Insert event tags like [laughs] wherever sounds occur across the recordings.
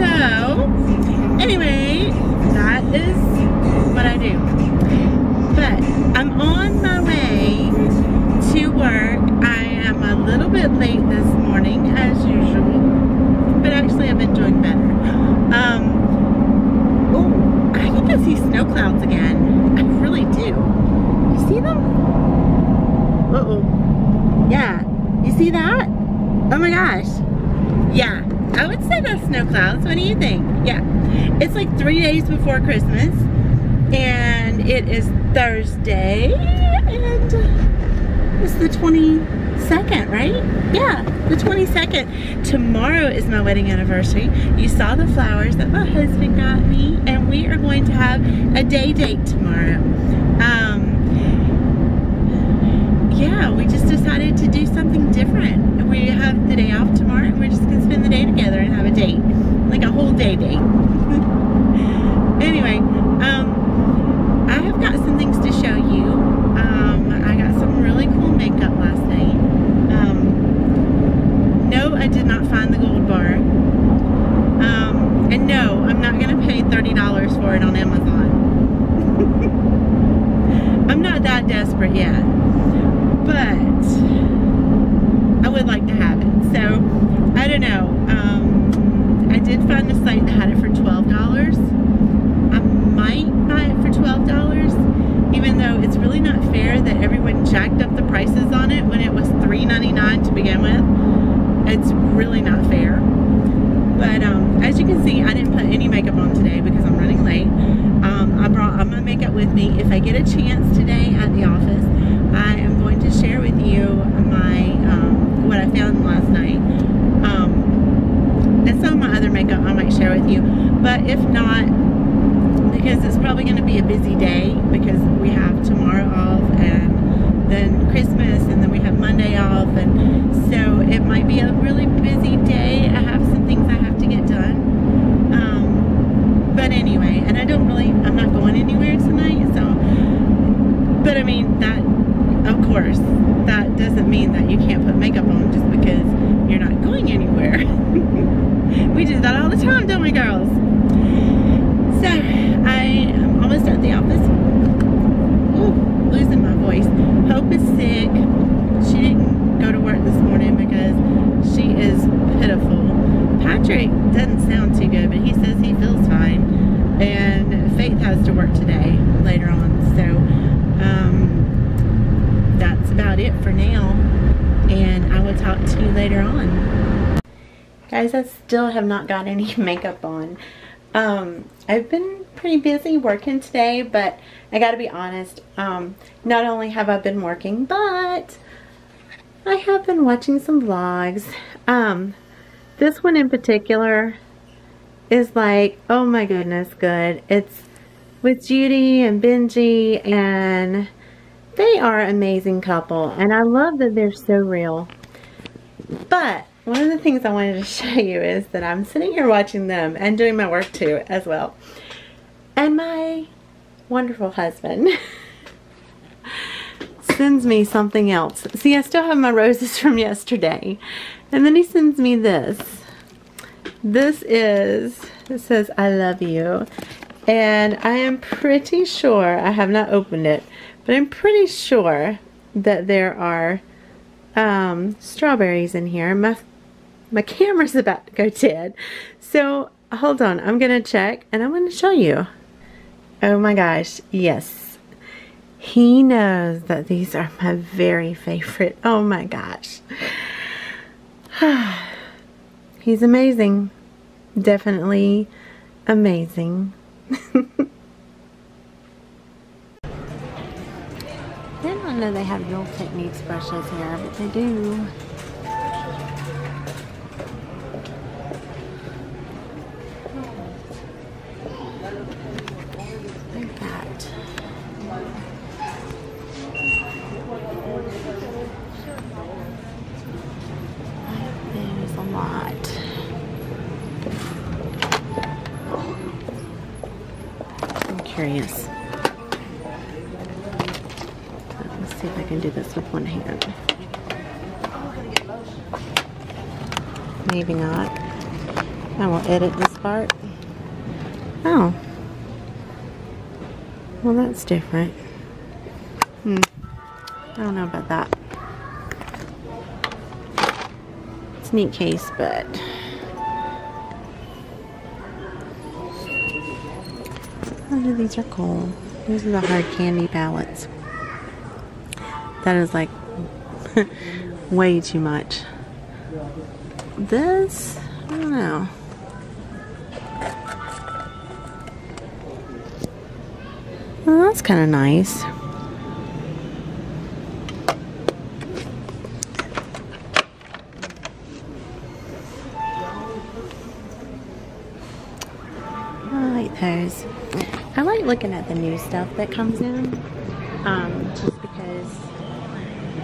So, anyway, that is what I do. But I'm on my way to work. I am a little bit late this morning, as usual. But actually, I've been doing better. Um, oh, I think I see snow clouds again. I really do. You see them? Uh-oh. Yeah. You see that? Oh my gosh. Yeah. I would say that's snow clouds. What do you think? Yeah. It's like three days before Christmas. And it is Thursday. And it's the 22nd, right? Yeah, the 22nd. Tomorrow is my wedding anniversary. You saw the flowers that my husband got me. And we are going to have a day date tomorrow. Um, yeah, we just decided to do something different. We have the day off tomorrow and we're just gonna spend the day together and have a date. Like a whole day date. [laughs] anyway, um, I have got some things to show you. Um, I got some really cool makeup last night. Um, no, I did not find the gold bar. Um, and no, I'm not gonna pay $30 for it on Amazon. [laughs] I'm not that desperate yet but I would like to have it. So, I don't know. Um, I did find a site that had it for $12. I might buy it for $12, even though it's really not fair that everyone jacked up the prices on it when it was $3.99 to begin with. It's really not fair. But um, as you can see, I didn't put any makeup on today because I'm running late. Um, I brought all my makeup with me. If I get a chance today at the office, I am going to share with you my um, what I found last night. Um, and some of my other makeup I might share with you. But if not, because it's probably going to be a busy day because we have tomorrow off and then Christmas and then we have Monday off and so it might be a really busy day. I have some things I have to get done. Um, but anyway, and I don't really, I'm not going anywhere tonight, so, but I mean, that, of course, that doesn't mean that you can't put makeup on just because you're not going anywhere. [laughs] we do that all the time, don't we, girls? So, I am almost at the office. Ooh, losing my voice. Hope is sick. Didn't go to work this morning because she is pitiful. Patrick doesn't sound too good, but he says he feels fine. And Faith has to work today, later on. So, um, that's about it for now. And I will talk to you later on. Guys, I still have not got any [laughs] makeup on. Um, I've been pretty busy working today, but I gotta be honest, um, not only have I been working, but I have been watching some vlogs. Um, this one in particular is like, oh my goodness, good. It's with Judy and Benji, and they are amazing couple, and I love that they're so real. But one of the things I wanted to [laughs] show you is that I'm sitting here watching them and doing my work too as well. And my wonderful husband [laughs] sends me something else. See, I still have my roses [laughs] from yesterday. And then he sends me this. This is, it says, I love you. And I am pretty sure, I have not opened it, but I'm pretty sure that there are um, strawberries in here. My, my camera's [laughs] about to go dead. So, hold on. I'm going to check and I'm going to show you. Oh my gosh, yes. He knows that these are my very favorite. Oh my gosh. [sighs] He's amazing. Definitely amazing. [laughs] I don't know they have Real Techniques brushes here, but they do. I'm. Let's see if I can do this with one hand. Maybe not. I will edit this part. Oh. Well, that's different. Hmm. I don't know about that. It's a neat case, but... These are cool. These are the hard candy palettes. That is like [laughs] way too much. This, I don't know. Well, that's kind of nice. Looking at the new stuff that comes in. Um, just because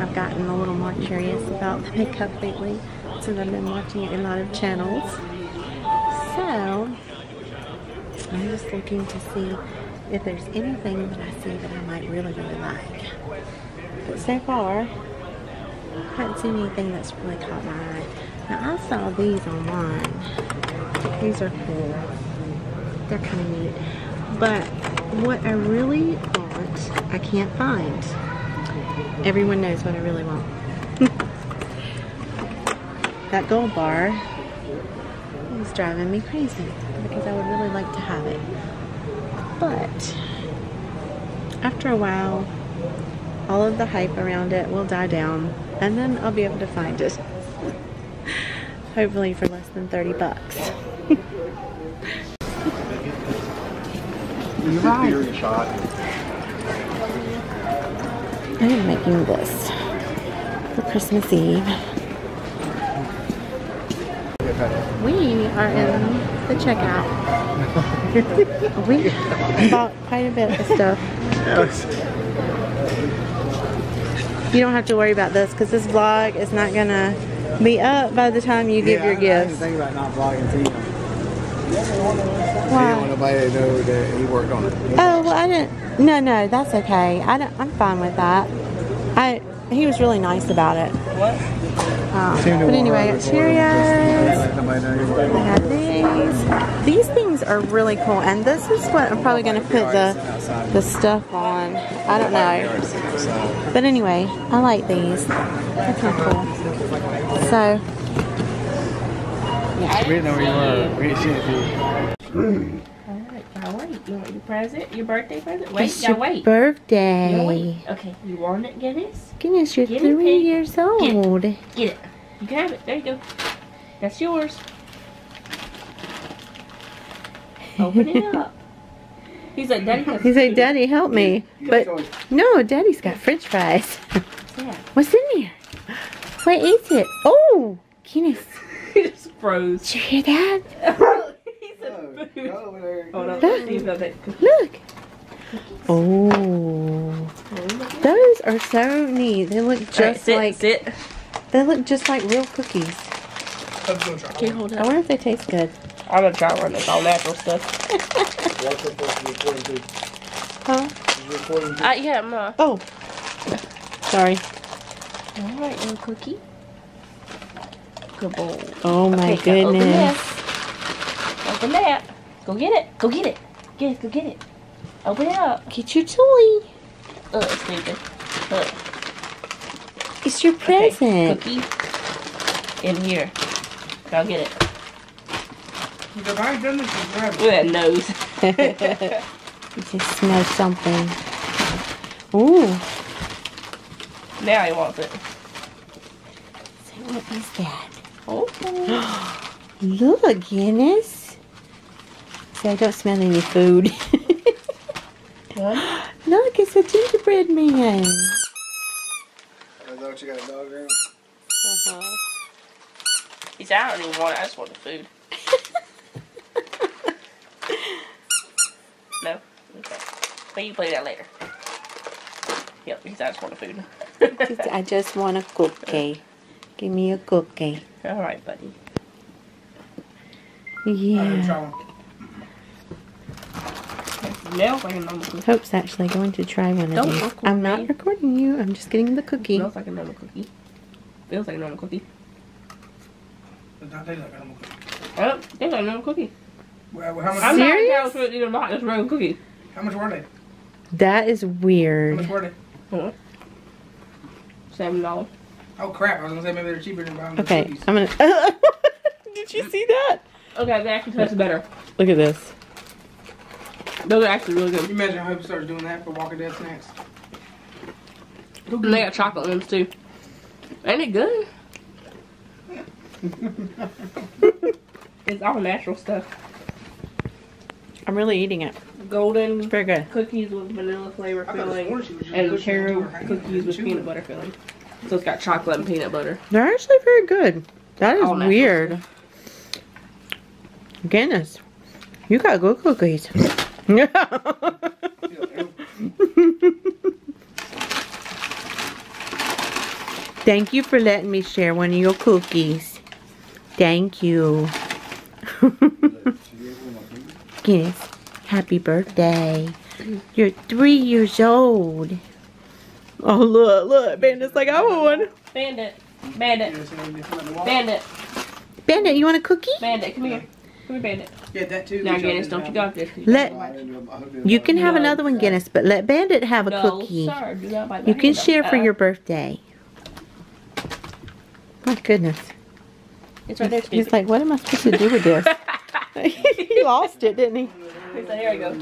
I've gotten a little more curious about the makeup lately since I've been watching a lot of channels. So, I'm just looking to see if there's anything that I see that I might really, really like. But so far, I haven't seen anything that's really caught my eye. Now, I saw these online. These are cool. They're kind of neat. But what I really want, I can't find. Everyone knows what I really want. [laughs] that gold bar is driving me crazy because I would really like to have it. But after a while, all of the hype around it will die down and then I'll be able to find it. [laughs] Hopefully for less than 30 bucks. [laughs] You're right. shot. I am making this for Christmas Eve. We are in the checkout. [laughs] we bought quite a bit of stuff. You don't have to worry about this because this vlog is not going to be up by the time you give yeah, your I, gifts. I didn't think about not vlogging. He didn't want nobody to know that he worked on it. Oh, well, I didn't. No, no, that's okay. I don't, I'm fine with that. I He was really nice about it. What? Um, but anyway, I her got to work, Cheerios. just let nobody know he worked I got these. These things are really cool, and this is what I'm probably going to put the the stuff on. I don't know, but anyway, I like these. They're kind of cool. So we didn't know where you were. We didn't see it. Alright, now wait. You want your present? Your birthday present? Wait, it's now your wait. You birthday. wait. Okay, you want it, Guinness? Goodness, you're Guinea three pig. years old. Get it. You can have it. There you go. That's yours. Open it [laughs] up. He's like, Daddy has He's like. Daddy, help me. But no, Daddy's got French fries. [laughs] What's in there? What is it? Oh, goodness. He froze. Did you hear that? [laughs] he said food. Go over there. Hold on. Look. Let's see that. Look. Oh, those are so neat. They look Alright, just sit, like sit. they look just like real cookies. Okay, hold I wonder if they taste good. I'm gonna try one that's all natural stuff. What's supposed to be recording to? Huh? Is recording to? Uh, yeah, ma. Oh, sorry. Alright, little cookie. Good. Oh my Okay, now Open goodness. this. Open that. Go get it. Go get it. Get it. Go get it. Open it up. Get your toy. Ugh, stupid. Ugh. It's your Okay, present. Cookie. In here. Now get it. Because I ain't done this in. Look at that nose. [laughs] You just smell something. Ooh. now he wants it. So what is that? Oh. [gasps] Look, Guinness. See, I don't smell any food. What? [laughs] Look, it's a gingerbread man. Is that what you got a dog room? Uh-huh. He said, I don't even want it. I just want the food. [laughs] no? Okay. But you play that later. Yep, he's said, I just want the food. I just want a cookie. [laughs] Give me a cookie. Alright, buddy. Yeah. Smells like a normal cookie. Hope's actually going to try one of Don't these. I'm not recording you. I'm just getting the cookie. Smells like a normal cookie. Feels like a normal cookie. Oh, Does not taste like animal cookie. I don't think I know cookie. Well, how much? I'm Serious? not down to eat a box of regular cookie. How much were they? That is weird. How much were they? Seven dollars. Oh crap! I was gonna say maybe they're cheaper than buying Okay, cookies. I'm gonna. [laughs] Did you see that? Okay, they actually taste better. Look at this. Those are actually really Can good. you imagine Hope starts doing that for Walking Dead snacks? And they got chocolate ones too. Ain't it good? [laughs] It's all natural stuff. I'm really eating it. Golden Very good. cookies with vanilla flavor I thought this filling, morning she was just and pushing it taro to her hand cookies with peanut butter filling. So it's got chocolate and peanut butter. They're actually very good. That is All natural weird. Goodness. You got good cookies. [laughs] Thank you for letting me share one of your cookies. Thank you. [laughs] Guinness, happy birthday. You're three years old. Oh, look, look. Bandit's like, I want one. Bandit, bandit, Yeah, so they come out the wall. bandit, Bandit, you want a cookie? bandit. Come here, come here, bandit. Yeah, that too. Now, Guinness, don't you about- got this? Let you can have No, another one, Guinness, but let Bandit have a no, cookie. sir, do not bite You can hand off. share for Uh-uh. your birthday. My goodness. It's right there, He's Steve. like, what am I supposed to do with this? [laughs] [laughs] he lost it, didn't he? He's like, here we go.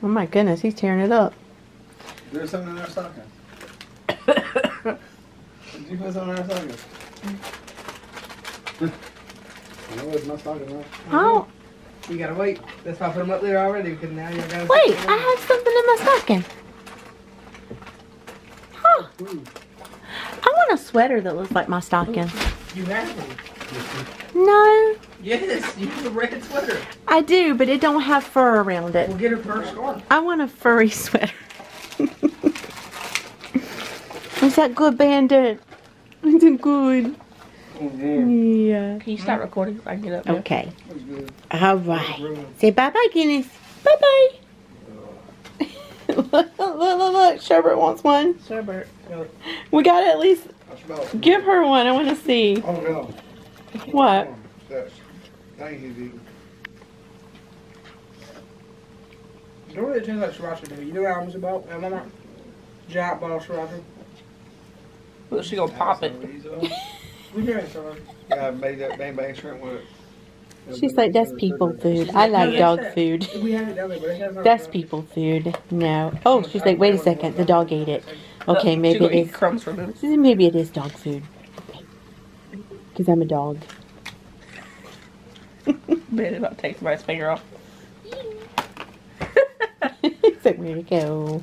The stockings are- Oh my goodness, he's tearing it up. There's something in our stocking. [coughs] Did you put something in our stocking? I know it's my stocking, right? Oh, You gotta wait. That's why I put them up there already because now you gotta. wait, I have something in my stocking. Huh. I want a sweater that looks like my stocking. You have them. No, Yes, you have a red sweater. I do, but it don't have fur around it. We'll get her fur scarf. I want a furry sweater. Is that good, Bandit? Is it good? Yeah. Can you stop recording so I can get up? now? Okay. That's. All right. Say bye bye, Guinness. Bye bye. [laughs] look, look, look, look. Sherbert wants one. Sherbert. We gotta at least I smell it. give her one. I want to see. Oh, no. What? Thank you, dude. Don't really taste like sriracha though. You know what I was about? I not? Giant of sriracha. Look, she gonna pop it. We made sriracha. Yeah, I made that bang bang shrimp with it. She's like, that's people food. I like dog food. We had it down there, but it has no That's people food. No. Oh, she's like, wait a second. The dog ate it. Okay, maybe it crumbs from him. Maybe it is dog food. Because I'm a dog. [laughs] Man, about to take somebody's finger off. [laughs] Like, where'd it go?